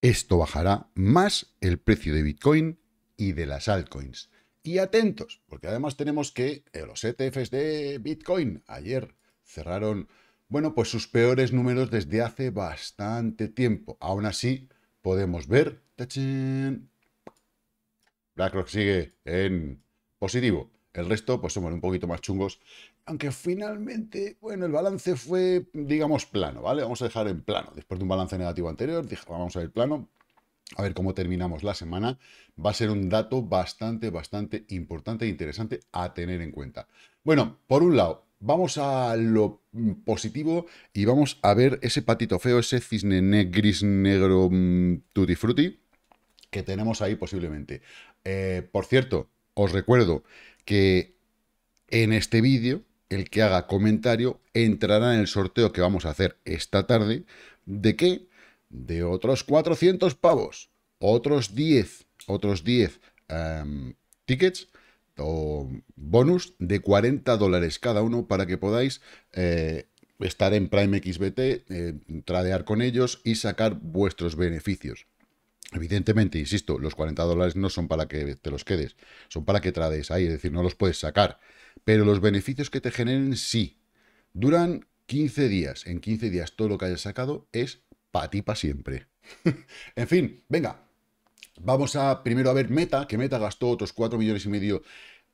Esto bajará más el precio de Bitcoin y de las altcoins. Y atentos, porque además tenemos que eh, los ETFs de Bitcoin ayer cerraron, bueno, pues sus peores números desde hace bastante tiempo. Aún así, podemos ver, ¡tachín! BlackRock sigue en positivo. El resto, pues somos un poquito más chungos. Aunque finalmente, bueno, el balance fue, digamos, plano, ¿vale? Vamos a dejar en plano. Después de un balance negativo anterior, vamos a ver plano. A ver cómo terminamos la semana. Va a ser un dato bastante, bastante importante e interesante a tener en cuenta. Bueno, por un lado, vamos a lo positivo y vamos a ver ese patito feo, ese cisne gris negro mm, tutti frutti que tenemos ahí posiblemente. Eh, por cierto, os recuerdo que en este vídeo, el que haga comentario entrará en el sorteo que vamos a hacer esta tarde. ¿De qué? De otros 400 pavos, otros 10, otros 10 em, tickets o bonus de 40 dólares cada uno para que podáis eh, estar en Prime XBT, eh, tradear con ellos y sacar vuestros beneficios. Evidentemente, insisto, los 40 dólares no son para que te los quedes, son para que trades ahí, es decir, no los puedes sacar. Pero los beneficios que te generen sí. Duran 15 días. En 15 días todo lo que hayas sacado es para ti para siempre. en fin, venga. Vamos a primero a ver Meta, que Meta gastó otros 4 millones y medio,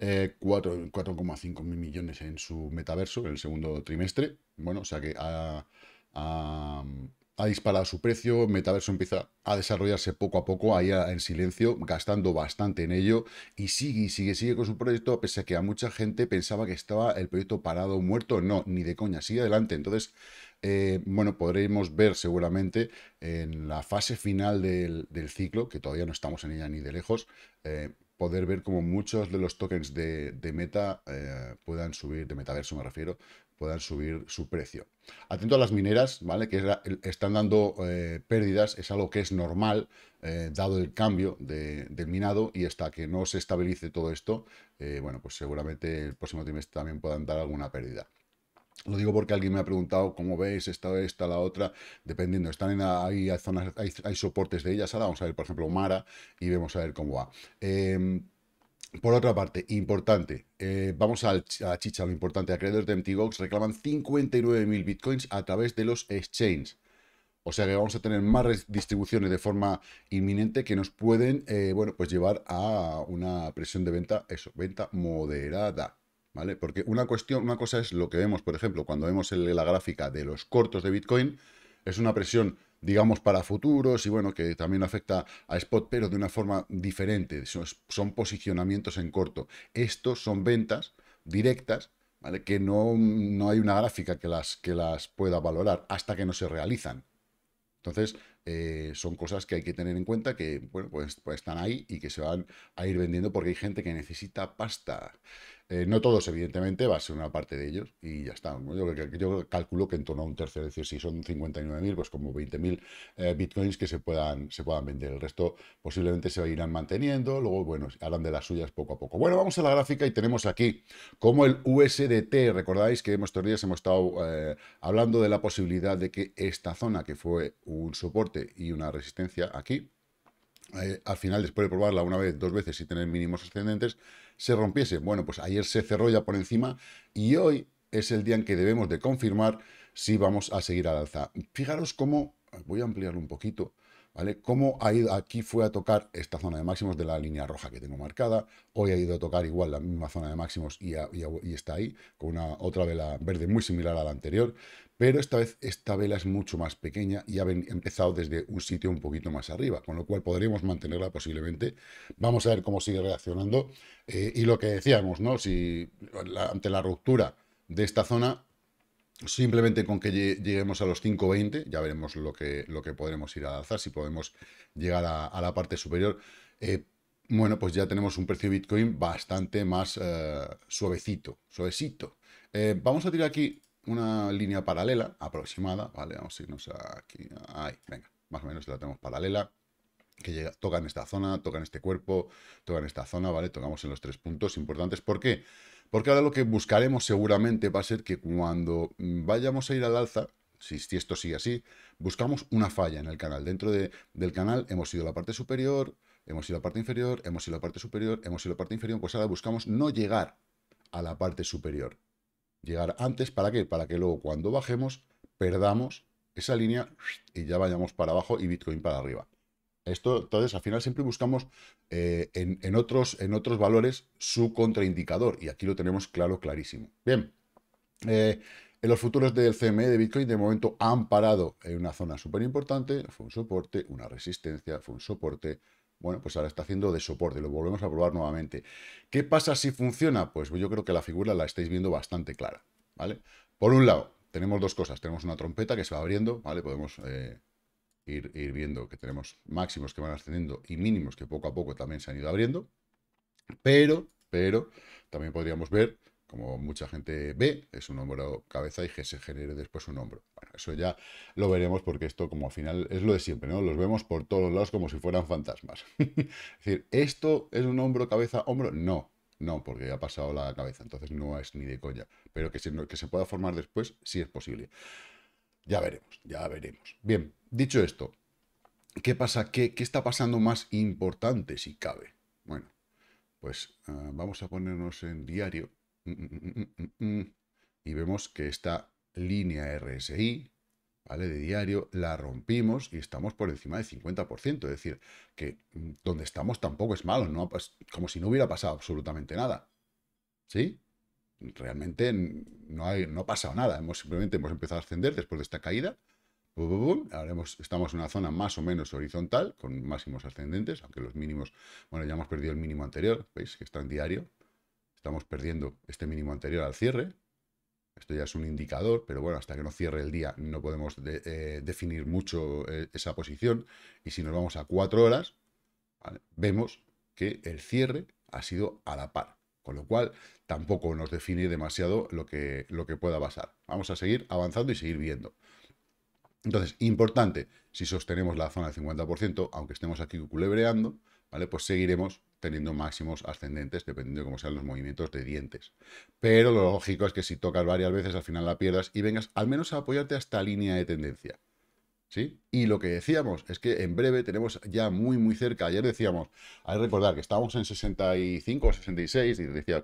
4,5 mil millones en su metaverso en el segundo trimestre. Bueno, o sea que ha disparado su precio, Metaverso empieza a desarrollarse poco a poco, ahí en silencio, gastando bastante en ello, y sigue, sigue, sigue con su proyecto, pese a que a mucha gente pensaba que estaba el proyecto parado, muerto, no, ni de coña, sigue adelante. Entonces, eh, bueno, podremos ver seguramente en la fase final del, ciclo, que todavía no estamos en ella ni de lejos, eh, poder ver como muchos de los tokens de, Meta eh, puedan subir, de metaverso me refiero, puedan subir su precio. Atento a las mineras, ¿vale? Que están dando eh, pérdidas, es algo que es normal, eh, dado el cambio del minado, y hasta que no se estabilice todo esto, eh, bueno, pues seguramente el próximo trimestre también puedan dar alguna pérdida. Lo digo porque alguien me ha preguntado cómo veis esta, esta, la otra, dependiendo. Están en ahí, hay zonas, hay, soportes de ellas. Ahora vamos a ver, por ejemplo, Mara y vemos a ver cómo va. Em, por otra parte, importante, eh, vamos a, a, chicha, lo importante, acreedores de MTGOX reclaman 59.000 bitcoins a través de los exchanges. O sea que vamos a tener más distribuciones de forma inminente que nos pueden, eh, bueno, pues llevar a una presión de venta, eso, venta moderada, ¿vale? Porque una cuestión, una cosa es lo que vemos, por ejemplo, cuando vemos la gráfica de los cortos de Bitcoin, es una presión digamos, para futuros y bueno, que también afecta a Spot, pero de una forma diferente. Son, posicionamientos en corto. Estos son ventas directas, ¿vale? Que no, no hay una gráfica que las, que las pueda valorar hasta que no se realizan. Entonces, eh, son cosas que hay que tener en cuenta que, bueno, pues, pues, están ahí y que se van a ir vendiendo porque hay gente que necesita pasta. Eh, no todos, evidentemente, va a ser una parte de ellos y ya está. Yo, calculo que en torno a un tercio, es decir, si son 59.000, pues como 20.000 eh, bitcoins que se puedan, se puedan vender. El resto posiblemente se irán manteniendo, luego, bueno, harán de las suyas poco a poco. Bueno, vamos a la gráfica y tenemos aquí como el USDT. Recordáis que estos días hemos estado hablando de la posibilidad de que esta zona, que fue un soporte, y una resistencia aquí, eh, al final, después de probarla una vez, dos veces y tener mínimos ascendentes, se rompiese. Bueno, pues ayer se cerró ya por encima y hoy es el día en que debemos de confirmar si vamos a seguir al alza. Fijaros cómo, voy a ampliarlo un poquito, ¿vale? Cómo ha ido, aquí fue a tocar esta zona de máximos de la línea roja que tengo marcada, hoy ha ido a tocar igual la misma zona de máximos y, está ahí, con una otra vela verde muy similar a la anterior, pero esta vez esta vela es mucho más pequeña y ha empezado desde un sitio un poquito más arriba, con lo cual podríamos mantenerla posiblemente. Vamos a ver cómo sigue reaccionando. Eh, y lo que decíamos, ¿no? Si ante la ruptura de esta zona, simplemente con que lleguemos a los 5.20, ya veremos lo que, lo que podremos ir a alzar, si podemos llegar a, la parte superior. Eh, bueno, pues ya tenemos un precio de Bitcoin bastante más eh, suavecito, suavecito. vamos a tirar aquí una línea paralela aproximada, ¿vale? Vamos a irnos aquí, ahí, venga, más o menos la tenemos paralela, que llega, toca en esta zona, toca en este cuerpo, toca en esta zona, ¿vale? Tocamos en los tres puntos importantes. ¿Por qué? Ahora lo que buscaremos seguramente va a ser que cuando vayamos a ir al alza, si, si esto sigue así, buscamos una falla en el canal. Dentro de, del canal hemos ido a la parte superior, hemos ido a la parte inferior, hemos ido a la parte superior, hemos ido a la parte inferior, pues ahora buscamos no llegar a la parte superior. Llegar antes, ¿para qué? Para que luego cuando bajemos perdamos esa línea y ya vayamos para abajo y Bitcoin para arriba. Esto, entonces, al final siempre buscamos eh, en, otros, valores su contraindicador y aquí lo tenemos claro, clarísimo. Bien, eh, en los futuros del CME de Bitcoin de momento han parado en una zona súper importante, fue un soporte, una resistencia, fue un soporte, bueno, pues ahora está haciendo de soporte, lo volvemos a probar nuevamente. ¿Qué pasa si funciona? Pues yo creo que la figura la estáis viendo bastante clara, ¿vale? Por un lado, tenemos dos cosas, tenemos una trompeta que se va abriendo, ¿vale? Podemos eh, ir, viendo que tenemos máximos que van ascendiendo y mínimos que poco a poco también se han ido abriendo. Pero, pero, también podríamos ver, como mucha gente ve, es un hombro cabeza y que se genere después un hombro. Bueno, eso ya lo veremos porque esto como al final es lo de siempre, ¿no? Los vemos por todos lados como si fueran fantasmas. es decir, ¿esto es un hombro, cabeza, hombro? No, no, porque ha pasado la cabeza, entonces no es ni de coña. Pero que se, que se pueda formar después, sí es posible. Ya veremos, ya veremos. Bien, dicho esto, ¿qué pasa? ¿Qué, está pasando más importante si cabe? Bueno, pues ah, vamos a ponernos en diario mm, mm, mm, y vemos que esta línea RSI, ¿vale? De diario, la rompimos y estamos por encima del 50%. Es decir, que donde estamos tampoco es malo, ¿no? Pues, como si no hubiera pasado absolutamente nada. ¿Sí? Realmente no, hay, no ha pasado nada. Hemos, simplemente hemos empezado a ascender después de esta caída. Ahora estamos en una zona más o menos horizontal, con máximos ascendentes, aunque los mínimos, bueno, ya hemos perdido el mínimo anterior, veis que está en diario. Estamos perdiendo este mínimo anterior al cierre. Esto ya es un indicador, pero bueno, hasta que no cierre el día no podemos eh, definir mucho eh, esa posición. Y si nos vamos a cuatro horas, vemos que el cierre ha sido a la par. Con lo cual, tampoco nos define demasiado lo que, lo que pueda pasar. Vamos a seguir avanzando y seguir viendo. Entonces, importante, si sostenemos la zona del 50%, aunque estemos aquí culebreando, ¿vale? Pues seguiremos teniendo máximos ascendentes, dependiendo de cómo sean los movimientos de dientes. Pero lo lógico es que si tocas varias veces, al final la pierdas y vengas al menos a apoyarte a esta línea de tendencia. Y lo que decíamos es que en breve tenemos ya muy, muy cerca, ayer decíamos, hay que recordar que estábamos en 65 o 66 y decía,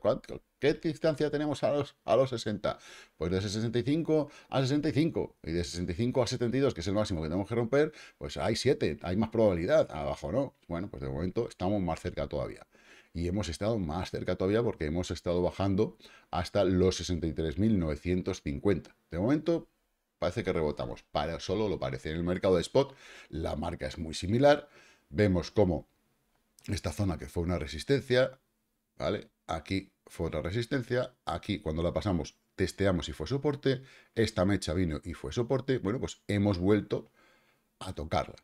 ¿qué distancia tenemos a los, a los 60? Pues de 65 a 65 y de 65 a 72, que es el máximo que tenemos que romper, pues hay 7, hay más probabilidad, abajo no. Bueno, pues de momento estamos más cerca todavía y hemos estado más cerca todavía porque hemos estado bajando hasta los 63.950. De momento, parece que rebotamos. Para, solo lo parece. En el mercado de spot la marca es muy similar. Vemos cómo esta zona que fue una resistencia, ¿vale? Aquí fue otra resistencia. Aquí cuando la pasamos testeamos y fue soporte. Esta mecha vino y fue soporte. Bueno, pues hemos vuelto a tocarla.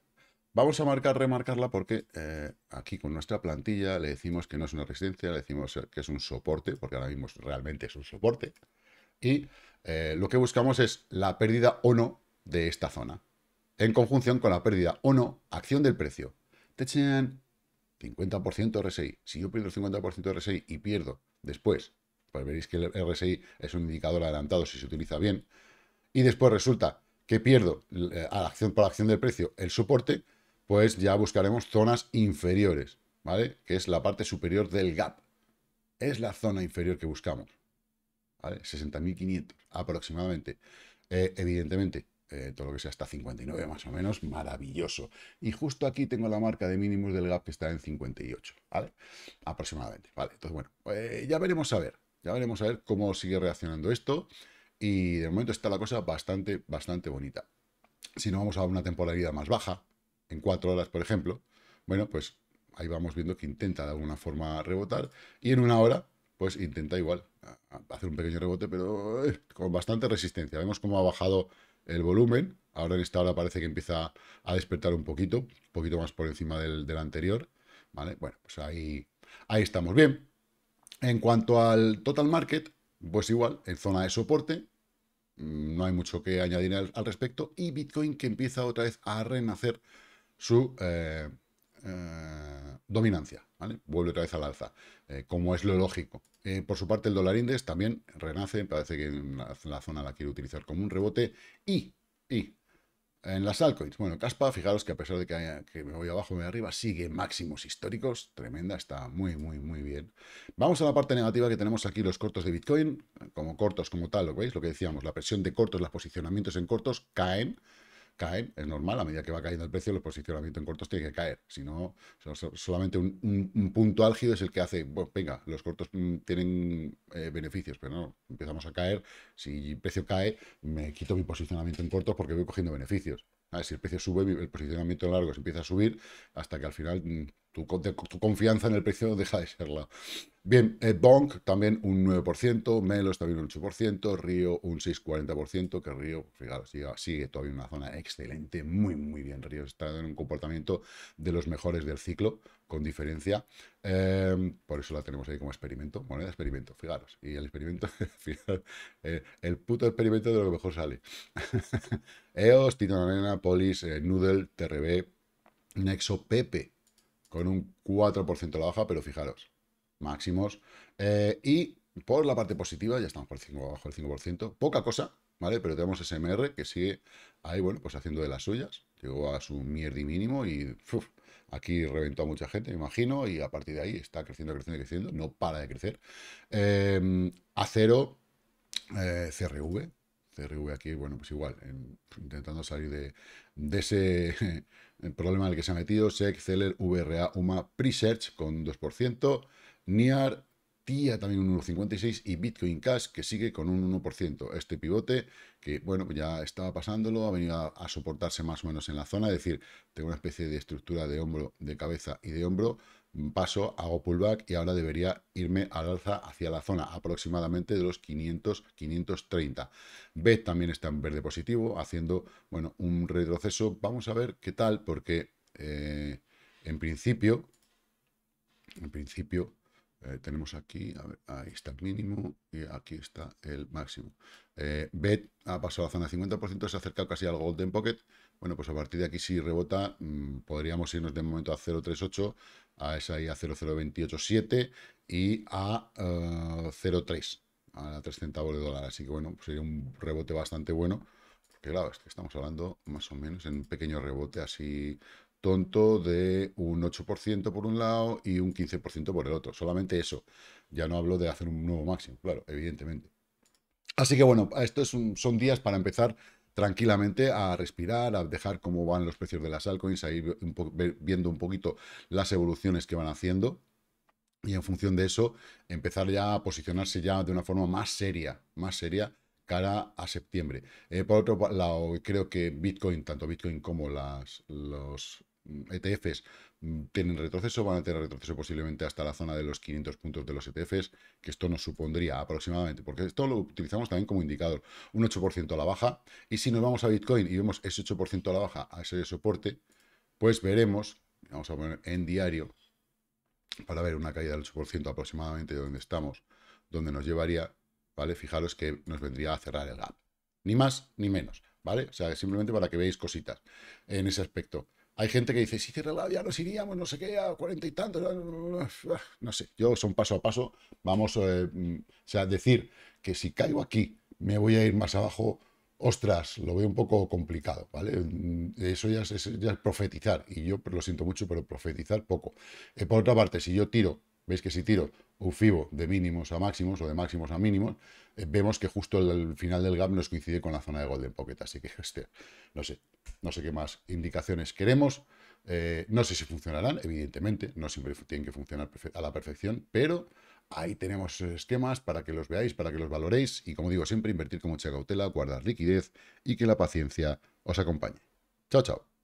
Vamos a marcar, remarcarla porque eh, aquí con nuestra plantilla le decimos que no es una resistencia, le decimos que es un soporte, porque ahora mismo realmente es un soporte. Y eh, lo que buscamos es la pérdida o no de esta zona, en conjunción con la pérdida o no, acción del precio. Te 50% RSI. Si yo pierdo el 50% RSI y pierdo después, pues veréis que el RSI es un indicador adelantado si se utiliza bien, y después resulta que pierdo eh, a la acción, por acción del precio el soporte, pues ya buscaremos zonas inferiores, ¿vale? Que es la parte superior del gap. Es la zona inferior que buscamos. 60.500 aproximadamente. Eh, evidentemente, eh, todo lo que sea hasta 59 más o menos, maravilloso. Y justo aquí tengo la marca de mínimos del gap que está en 58, ¿vale? Aproximadamente, ¿vale? Entonces, bueno, eh, ya veremos a ver, ya veremos a ver cómo sigue reaccionando esto. Y de momento está la cosa bastante, bastante bonita. Si no vamos a una temporalidad más baja, en cuatro horas, por ejemplo, bueno, pues ahí vamos viendo que intenta de alguna forma rebotar. Y en una hora, pues intenta igual hacer un pequeño rebote, pero eh, con bastante resistencia. Vemos cómo ha bajado el volumen. Ahora en esta hora parece que empieza a despertar un poquito, un poquito más por encima del, anterior. ¿Vale? Bueno, pues ahí, ahí estamos. Bien, en cuanto al total market, pues igual, en zona de soporte, no hay mucho que añadir al, respecto. Y Bitcoin que empieza otra vez a renacer su eh, eh, dominancia. ¿vale? Vuelve otra vez al alza, como es lo lógico. Eh, por su parte, el dólar index también renace, parece que en la, zona la quiere utilizar como un rebote. Y Y en las altcoins, bueno, Caspa, fijaros que a pesar de que, me voy abajo, me voy arriba, sigue máximos históricos, tremenda, está muy, muy, muy bien. Vamos a la parte negativa que tenemos aquí, los cortos de Bitcoin, como cortos como tal, ¿lo veis? Lo que decíamos, la presión de cortos, los posicionamientos en cortos caen, caen, es normal, a medida que va cayendo el precio, el posicionamiento en cortos tiene que caer. Si no, solamente un, punto álgido es el que hace, bueno, venga, los cortos mm, tienen eh, beneficios, pero no, empezamos a caer. Si el precio cae, me quito mi posicionamiento en cortos porque voy cogiendo beneficios. Si el precio sube, el posicionamiento largo se empieza a subir hasta que al final mm, tu, confianza en el precio deja de serla. Bien, eh, Bonk también un 9%, Melos también un 8%, Río un 6,40%, que Río, fijaros, sigue, todavía una zona excelente, muy, muy bien. Río está en un comportamiento de los mejores del ciclo, con diferencia. Em, por eso la tenemos ahí como experimento, moneda experimento, fijaros. Y el experimento, eh, el puto experimento de lo que mejor sale. EOS, Tito Arena, Polis, eh, Noodle, TRB, Nexo, Pepe con un 4% a la baja, pero fijaros, máximos. Eh, y por la parte positiva, ya estamos por el 5, abajo del 5%, poca cosa, ¿vale? Pero tenemos SMR que sigue ahí, bueno, pues haciendo de las suyas, llegó a su mierdi mínimo y aquí reventó a mucha gente, me imagino, y a partir de ahí está creciendo, creciendo, creciendo, no para de crecer. Eh, acero, eh, CRV, CRV aquí, bueno, pues igual, intentando salir de, de ese problema en el que se ha metido, SEC, Celer, VRA, UMA, Presearch con 2%, NIAR, TIA también un 1,56% y Bitcoin Cash que sigue con un 1%. Este pivote que, bueno, ya estaba pasándolo, ha venido a, soportarse más o menos en la zona, es decir, tengo una especie de estructura de hombro, de cabeza y de hombro paso, hago pullback y ahora debería irme al alza hacia la zona aproximadamente de los 500, 530. BET también está en verde positivo, haciendo, bueno, un retroceso. Vamos a ver qué tal, porque eh, en principio, en principio, eh, tenemos aquí, ahí está el mínimo y aquí está el máximo. Eh, BET ha pasado a la zona de 50%, se ha acercado casi al Golden Pocket. Bueno, pues a partir de aquí si rebota, mm, podríamos irnos de momento a 0.38 a esa y a 0,0287 y a 0,3 eh, a 3 centavos de dólar. Así que bueno, pues sería un rebote bastante bueno. Porque claro, es que estamos hablando más o menos en un pequeño rebote así tonto de un 8% por un lado y un 15% por el otro. Solamente eso. Ya no hablo de hacer un nuevo máximo, claro, evidentemente. Así que bueno, estos son días para empezar tranquilamente a respirar, a dejar cómo van los precios de las altcoins, a ir viendo un poquito las evoluciones que van haciendo y en función de eso empezar ya a posicionarse ya de una forma más seria, más seria cara a septiembre. Eh, por otro lado, creo que Bitcoin, tanto Bitcoin como las, los ETFs mm, tienen retroceso, van a tener retroceso posiblemente hasta la zona de los 500 puntos de los ETFs, que esto nos supondría aproximadamente, porque esto lo utilizamos también como indicador, un 8% a la baja, y si nos vamos a Bitcoin y vemos ese 8% a la baja, a ese soporte, pues veremos, vamos a poner en diario, para ver una caída del 8% aproximadamente de donde estamos, donde nos llevaría, ¿vale? Fijaros que nos vendría a cerrar el gap. Ni más ni menos, ¿vale? O sea, simplemente para que veáis cositas en ese aspecto. Hay gente que dice, si cierra la nos iríamos, no sé qué, a cuarenta y tantos, no sé, yo son paso a paso, vamos, eh, mm, o sea, decir que si caigo aquí me voy a ir más abajo, ostras, lo veo un poco complicado, ¿vale? Mm, eso ya es, ya es profetizar, y yo lo siento mucho, pero profetizar poco. Eh, por otra parte, si yo tiro Veis que si tiro un FIBO de mínimos a máximos o de máximos a mínimos, eh, vemos que justo el, final del gap nos coincide con la zona de Golden Pocket. Así que, no sé, no sé qué más indicaciones queremos. Eh, no sé si funcionarán, evidentemente, no siempre tienen que funcionar a la perfección, pero ahí tenemos esquemas para que los veáis, para que los valoréis y, como digo siempre, invertir con mucha cautela, guardar liquidez y que la paciencia os acompañe. Chao, chao.